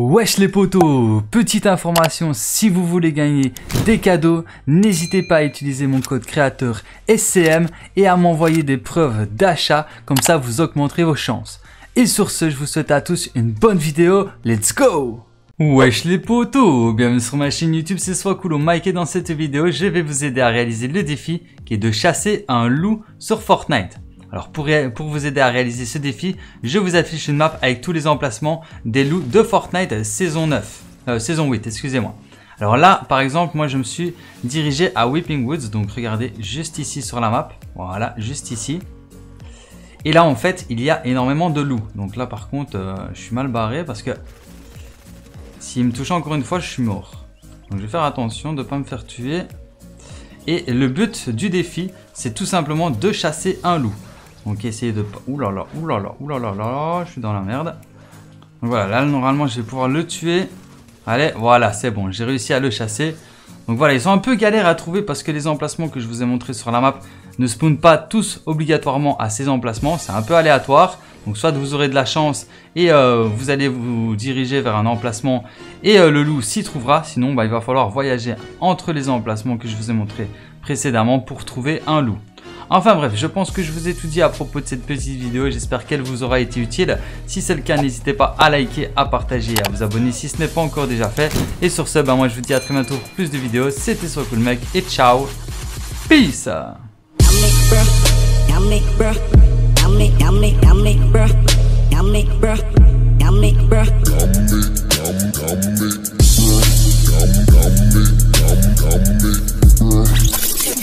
Wesh les potos Petite information, si vous voulez gagner des cadeaux, n'hésitez pas à utiliser mon code créateur SCM et à m'envoyer des preuves d'achat, comme ça vous augmenterez vos chances. Et sur ce, je vous souhaite à tous une bonne vidéo, let's go Wesh les potos Bienvenue sur ma chaîne YouTube, c'est soit cool Mike et dans cette vidéo, je vais vous aider à réaliser le défi qui est de chasser un loup sur Fortnite. Alors pour, vous aider à réaliser ce défi, je vous affiche une map avec tous les emplacements des loups de Fortnite saison 9, euh, saison 8, excusez-moi. Alors là, par exemple, moi je me suis dirigé à Weeping Woods, donc regardez juste ici sur la map, voilà, juste ici. Et là en fait, il y a énormément de loups. Donc là par contre, euh, je suis mal barré parce que s'il me touche encore une fois, je suis mort. Donc je vais faire attention de ne pas me faire tuer. Et le but du défi, c'est tout simplement de chasser un loup. Donc essayez de ouh là là là, je suis dans la merde. Donc voilà, là normalement je vais pouvoir le tuer. Allez, voilà, c'est bon, j'ai réussi à le chasser. Donc voilà, ils sont un peu galères à trouver parce que les emplacements que je vous ai montrés sur la map ne spawnent pas tous obligatoirement à ces emplacements. C'est un peu aléatoire. Donc soit vous aurez de la chance et euh, vous allez vous diriger vers un emplacement et euh, le loup s'y trouvera. Sinon, bah, il va falloir voyager entre les emplacements que je vous ai montrés précédemment pour trouver un loup. Enfin bref, je pense que je vous ai tout dit à propos de cette petite vidéo. J'espère qu'elle vous aura été utile. Si c'est le cas, n'hésitez pas à liker, à partager et à vous abonner si ce n'est pas encore déjà fait. Et sur ce, bah moi je vous dis à très bientôt pour plus de vidéos. C'était Cool Mec et ciao. Peace